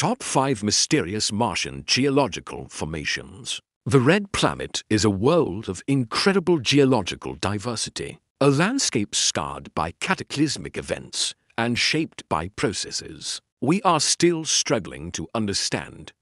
Top 5 Mysterious Martian Geological Formations. The Red Planet is a world of incredible geological diversity, a landscape scarred by cataclysmic events and shaped by processes we are still struggling to understand.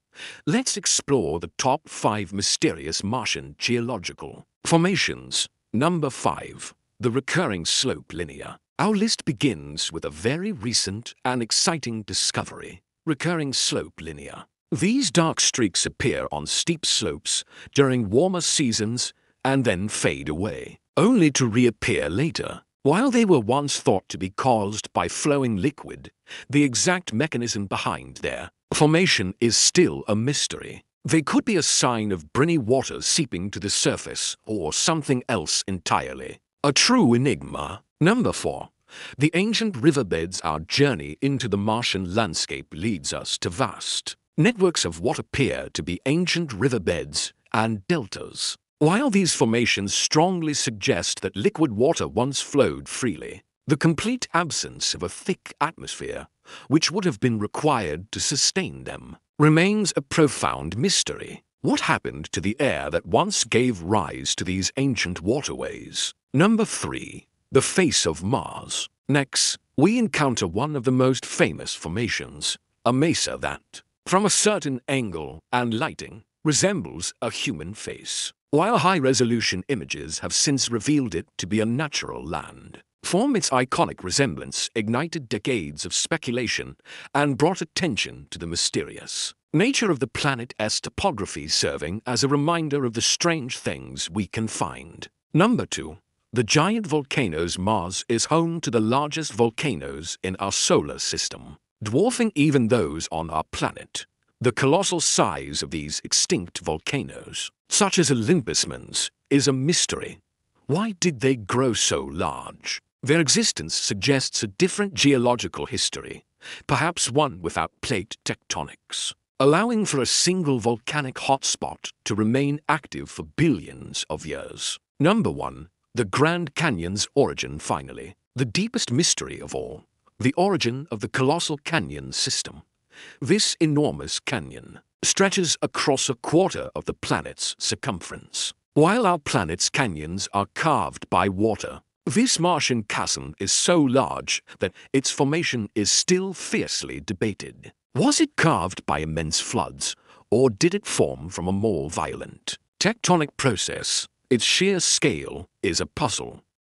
Let's explore the top 5 mysterious Martian geological formations. Number 5. The Recurring Slope Lineae. Our list begins with a very recent and exciting discovery recurring slope lineae. These dark streaks appear on steep slopes during warmer seasons and then fade away, only to reappear later. While they were once thought to be caused by flowing liquid, the exact mechanism behind their formation is still a mystery. They could be a sign of briny water seeping to the surface or something else entirely. A true enigma. Number 4. The ancient riverbeds our journey into the Martian landscape leads us to vast networks of what appear to be ancient riverbeds and deltas. While these formations strongly suggest that liquid water once flowed freely, the complete absence of a thick atmosphere, which would have been required to sustain them, remains a profound mystery. What happened to the air that once gave rise to these ancient waterways? Number 3. The face of Mars. Next, we encounter one of the most famous formations, a mesa that, from a certain angle and lighting, resembles a human face. While high-resolution images have since revealed it to be a natural land, form its iconic resemblance ignited decades of speculation and brought attention to the mysterious nature of the planet's topography serving as a reminder of the strange things we can find. Number 2. The giant volcanoes Mars is home to the largest volcanoes in our solar system, dwarfing even those on our planet. The colossal size of these extinct volcanoes, such as Olympus Mons, is a mystery. Why did they grow so large? Their existence suggests a different geological history, perhaps one without plate tectonics, allowing for a single volcanic hotspot to remain active for billions of years. Number 1. The Grand Canyon's origin, finally, the deepest mystery of all, the origin of the colossal canyon system. This enormous canyon stretches across a quarter of the planet's circumference. While our planet's canyons are carved by water, this Martian chasm is so large that its formation is still fiercely debated. Was it carved by immense floods, or did it form from a more violent tectonic process its sheer scale is a puzzle.